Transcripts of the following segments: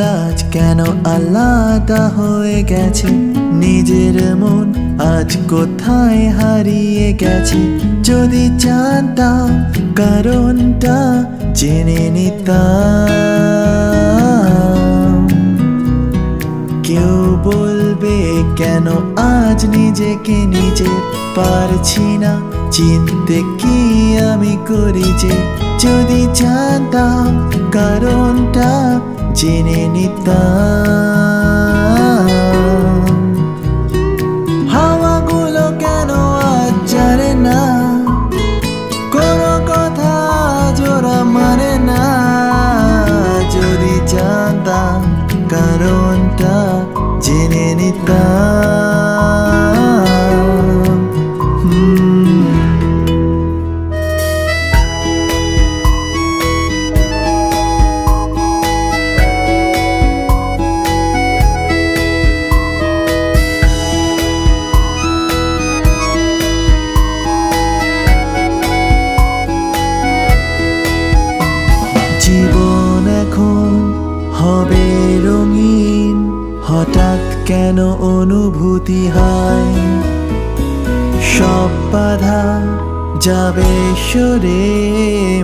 আজ কেন আলাদা হয়ে গেছে? নিজের মন আজ কোথায় হারিয়ে গেছে? যদি জানতাম, কারণটা জেনে নিতাম। কেউ বলবে, কেন আজ নিজেকে নিজে পারছি না? চিনতে কি আমি করি যে? যদি জানতাম, কারণটা জেনে নিতাম। হাওয়াগুলো কেন আজ জানে না। কোনো কথা জোড়া মানে না। যদি জানতাম কারণটা জেনে নিতাম। কেন অনুভূতি হয়? সব বাধা যাবে সরে,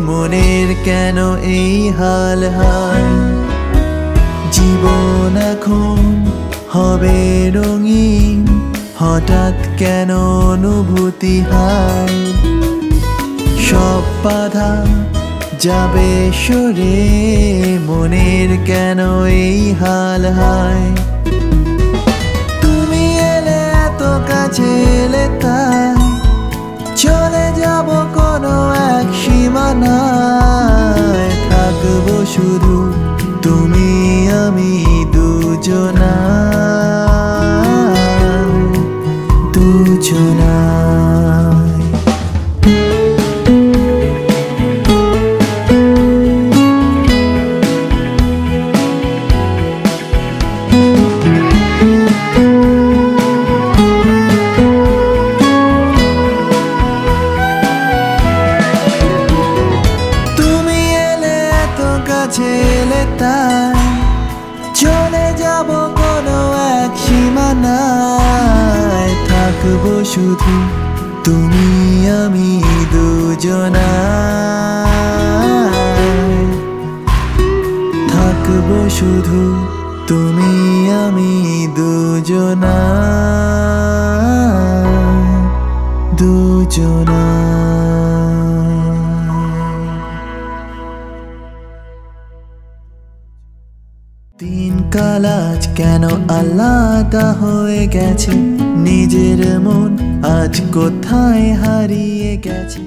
মনের কেন এই হাল হয়? জীবন এখন হবে রঙিন, হঠাৎ কেন অনুভূতি হয়? সব বাধা যাবে সরে, মনের কেন এই হাল হয়? এলে তাই চলে যাব কোনো এক সীমানায়। থাকব শুধু তুমি আমি দুজনা। দুজনায় শুধু তুমি আমি দুজনা। থাকব শুধু তুমি আমি দুজনা। দুজনায় কাল আজ কেন আলাদা হয়ে গেছে? নিজের মন আজ কোথায় হারিয়ে গেছে?